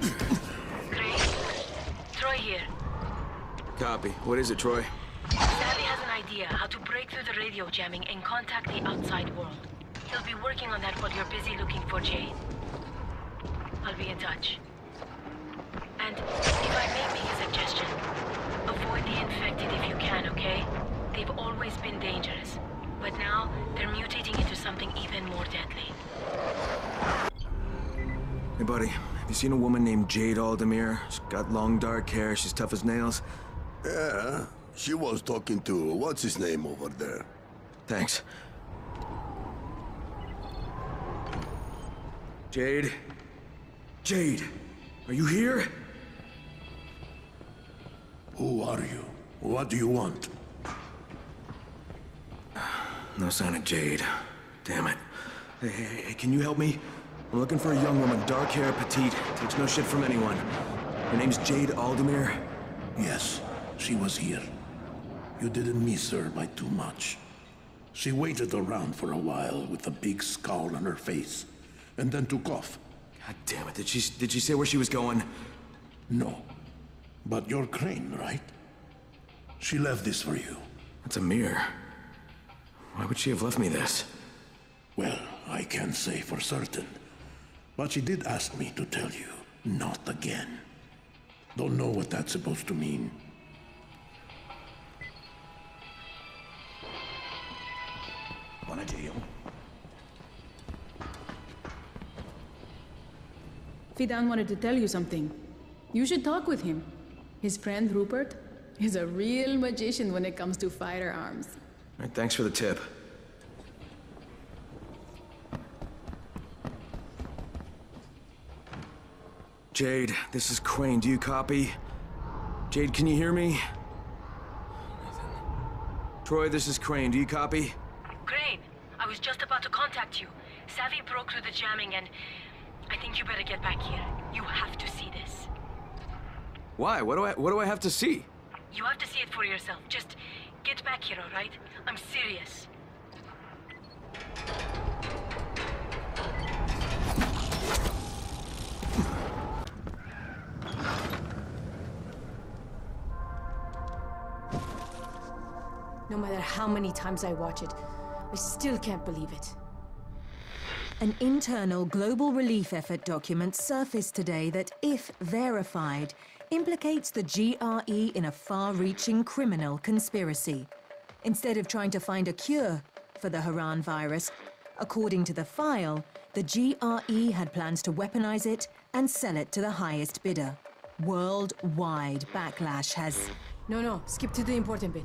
Great. Troy here. Copy. What is it, Troy? Savvy has an idea how to break through the radio jamming and contact the outside world. He'll be working on that while you're busy looking for Jade. I'll be in touch. And if I may make a suggestion, avoid the infected if you can, okay? They've always been dangerous. But now, they're mutating into something even more deadly. Hey, buddy. You seen a woman named Jade Aldemir? She's got long dark hair. She's tough as nails. Yeah, she was talking to what's his name over there. Thanks. Jade? Jade, are you here? Who are you? What do you want? No sign of Jade. Damn it. Hey, hey, hey, can you help me? I'm looking for a young woman, dark hair, petite, takes no shit from anyone. Her name's Jade Aldemir. Yes, she was here. You didn't miss her by too much. She waited around for a while with a big scowl on her face, and then took off. God damn it, did she, did she say where she was going? No. But you're Crane, right? She left this for you. It's a mirror. Why would she have left me this? Well, I can't say for certain. But she did ask me to tell you, not again. Don't know what that's supposed to mean. Want a deal? Fidan wanted to tell you something. You should talk with him. His friend Rupert is a real magician when it comes to firearms. All right, thanks for the tip. Jade, this is Crane. Do you copy? Jade, can you hear me? Troy, this is Crane. Do you copy? Crane, I was just about to contact you. Savvy broke through the jamming and I think you better get back here. You have to see this. Why? What do I what do I have to see? You have to see it for yourself. Just get back here, all right? I'm serious. No matter how many times I watch it, I still can't believe it. An internal global relief effort document surfaced today that, if verified, implicates the GRE in a far reaching criminal conspiracy. Instead of trying to find a cure for the Harran virus, according to the file, the GRE had plans to weaponize it and sell it to the highest bidder. Worldwide backlash has. No, no, skip to the important bit.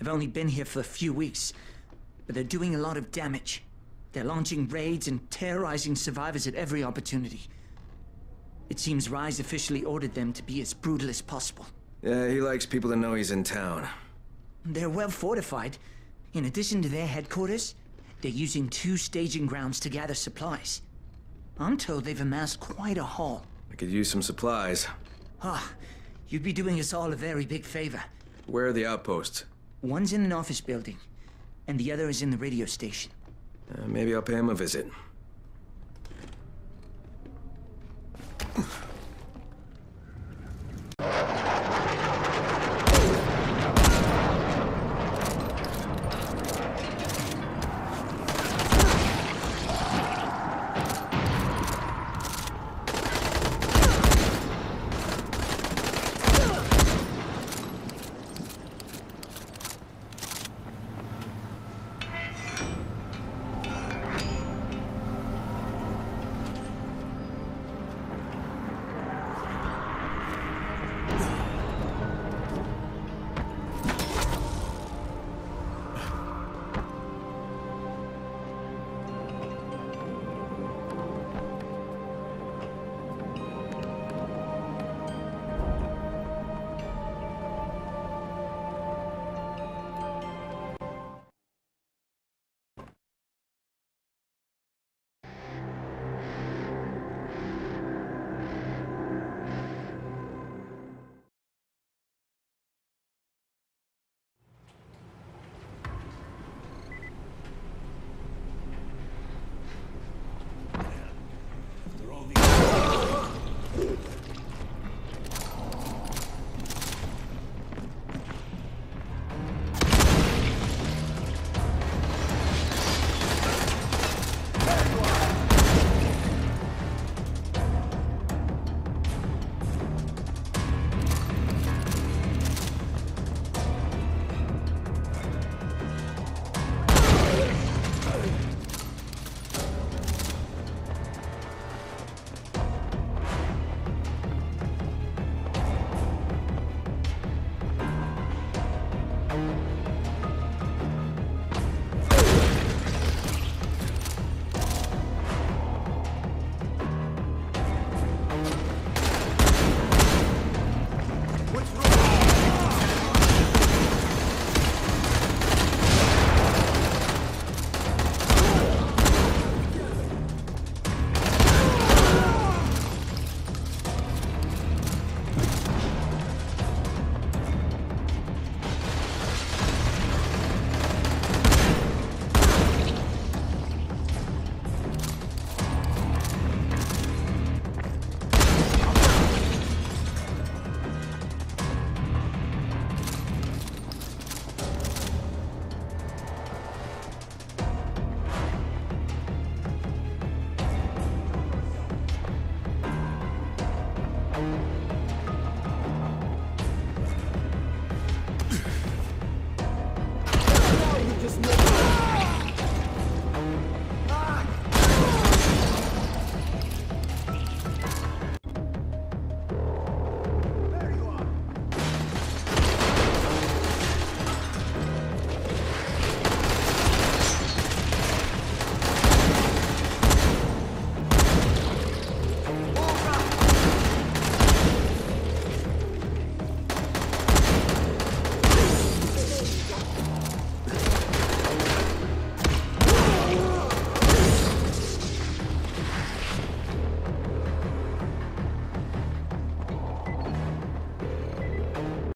They've only been here for a few weeks, but they're doing a lot of damage. They're launching raids and terrorizing survivors at every opportunity. It seems Rais officially ordered them to be as brutal as possible. Yeah, he likes people to know he's in town. They're well fortified. In addition to their headquarters, they're using two staging grounds to gather supplies. I'm told they've amassed quite a haul. I could use some supplies. Ah, you'd be doing us all a very big favor. Where are the outposts? One's in an office building, and the other is in the radio station. Uh, maybe I'll pay him a visit.